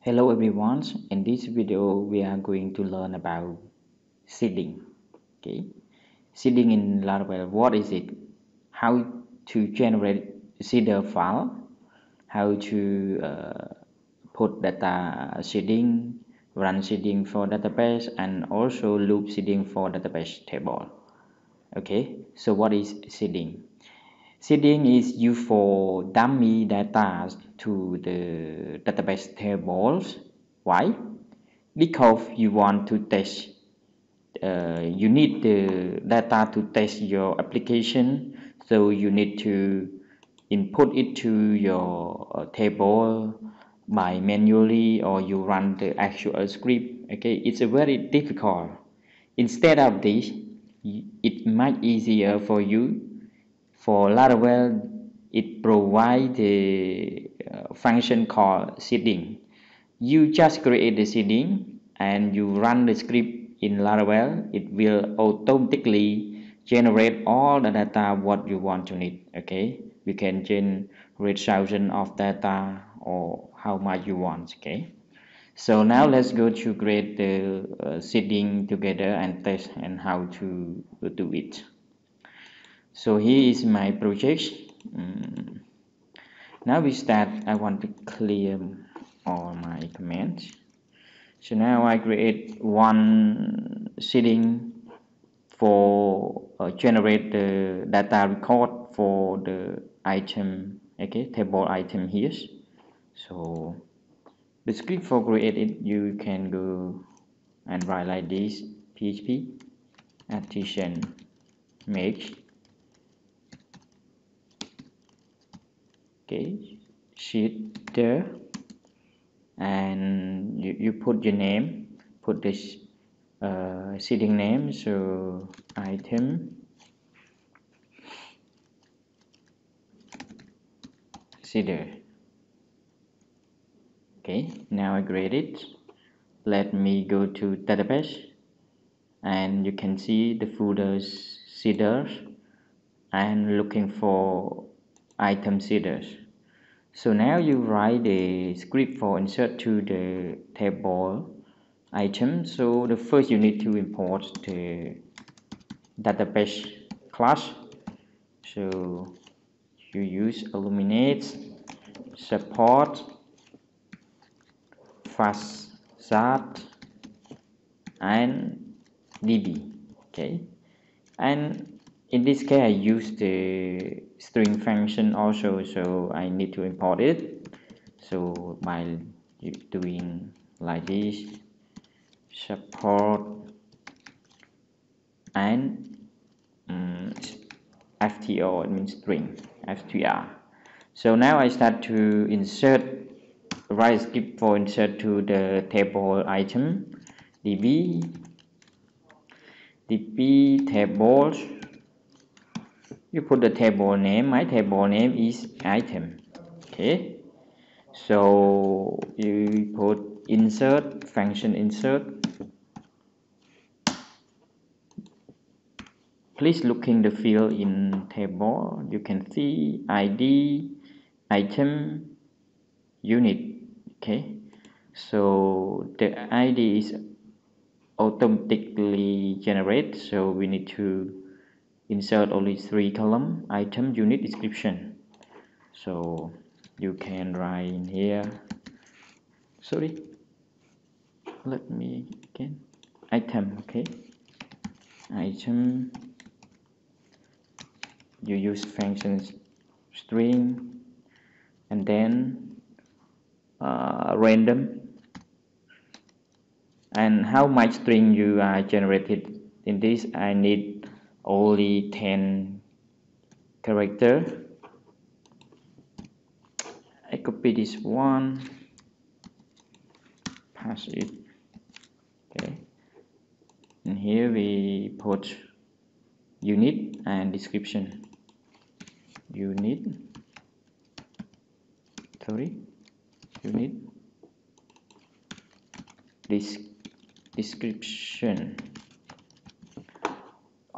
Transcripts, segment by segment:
Hello everyone, in this video we are going to learn about seeding. Okay, seeding in Laravel, what is it? How to generate seeder file, how to uh, put data seeding, run seeding for database and also loop seeding for database table. Okay, so what is seeding? Seeding is used for dummy data to the database tables. Why? Because you want to test, uh, you need the data to test your application. So you need to input it to your uh, table by manually or you run the actual script. Okay, it's a very difficult. Instead of this, it might easier for you for Laravel, it provides the uh, function called seeding. You just create the seeding and you run the script in Laravel. It will automatically generate all the data what you want to need. Okay, we can generate thousand of data or how much you want. Okay. So now let's go to create the uh, seeding together and test and how to do it so here is my project um, now we start I want to clear all my commands. So now I create one setting for uh, generate the data record for the item okay table item here. So the script for create it you can go and write like this php artisan make okay seeder. And you, you put your name put this uh, seeding name so item. Seeder okay now I grade it. Let me go to database and you can see the folders seeders and looking for item seeders so now you write the script for insert to the table item. So the first you need to import the database class. So you use illuminate support facade and db okay? And in this case I use the string function also so I need to import it. So by doing like this support and um, FTO it means string str so now I start to insert right skip for insert to the table item db db tables you put the table name my table name is item okay? So you put insert function insert. Please look in the field in table. You can see id item unit okay? So the id is automatically generated so we need to insert only three column item unit description. So you can write in here. Sorry. Let me again. Item okay. Item. You use functions string. And then uh, random. And how much string you are generated in this I need only 10 character. I copy this one pass it okay. And here we put unit and description. Unit sorry unit. This description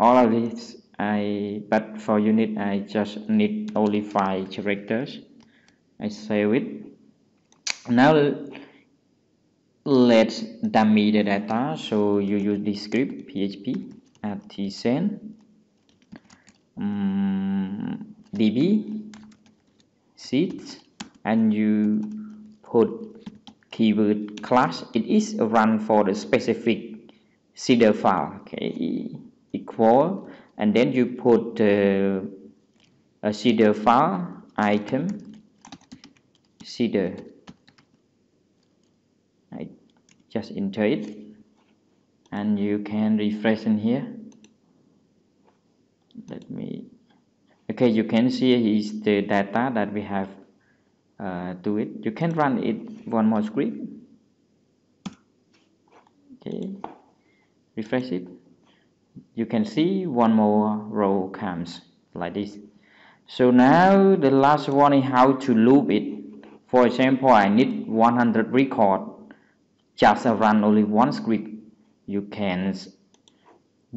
all of this I but for unit I just need only five characters. I save it. Now let's dummy the data so you use this script php artisan um, db seeds and you put keyword class. It is run for the specific seeder file okay equal and then you put uh, a seeder file item. Seeder I just enter it. And you can refresh in here. Let me okay you can see is the data that we have uh, to it. You can run it one more script okay. Refresh it you can see one more row comes like this. So now the last one is how to loop it. For example I need 100 record. Just run only one script. You can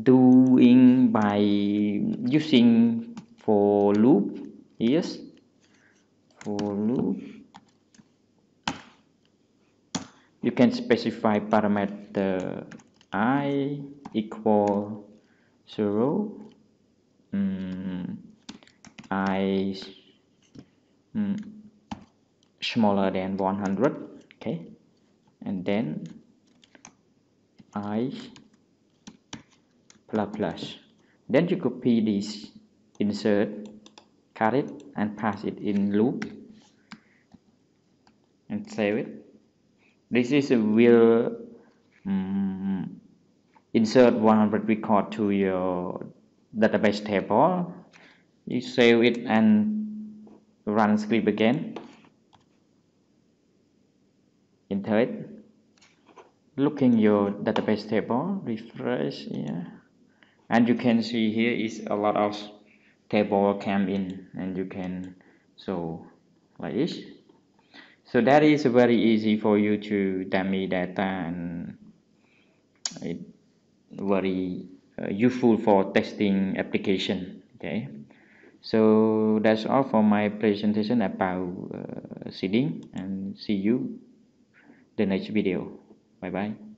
doing by using for loop yes? For loop. You can specify parameter i equal 0 um, i um, smaller than 100 okay. And then i plus plus. Then you copy this insert cut it and pass it in loop and save it. This is a will um, insert 100 record to your database table. You save it and run script again. Enter it. Looking your database table. Refresh yeah. And you can see here is a lot of table came in and you can so like this. So that is very easy for you to dummy data and it very uh, useful for testing application okay? So that's all for my presentation about uh, seeding and see you the next video. Bye bye